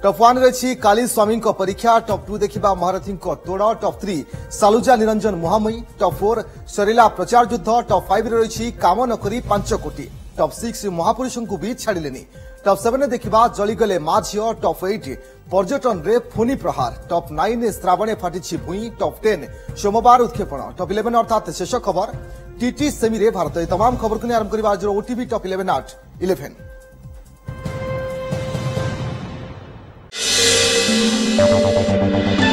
top one রয়েছে কালি স্বামীঙ্ক পরীক্ষা top two দেখা মহারথীঙ্ক তোড় টপ থ্রি সালুজা নিরঞ্জন মহাময়ী টপ ফোর সরিলা প্রচার যুদ্ধ টপ ফাইভে রয়েছে কাম নকরি ପାଞ୍ଚ କୋଟି ଟପ୍ ସିକ୍ସ ମହାପୁରୁଷଙ୍କୁ ବି ଛାଡ଼ିଲେନି ଟପ୍ ସେଭେନ୍ ଦେଖିବା ଜଳିଗଲେ ମା ଝିଅ ଟପ୍ ଏଇଟ୍ ପର୍ଯ୍ୟଟନରେ ଫୁନି ପ୍ରହାର ଟପ୍ ନାଇନ୍ ଶ୍ରାବଣେ ଫାଟିଛି ଭୂଇଁ ଟପ୍ ଟେନ୍ ସୋମବାର ଉତ୍କ୍ଷେପଣ ଟପ୍ ଇଲେଭେନ୍ ଅର୍ଥାତ୍ ଶେଷ ଖବର ଟିଟି ସେମିରେ ଭାରତ ଏ ତମାମ ଖବରକୁ ନେଇ ଆରମ୍ଭ କରିବା ଆଜିର OTV top eleven eight eleven ボボボボボ。